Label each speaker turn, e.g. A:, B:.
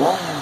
A: 哇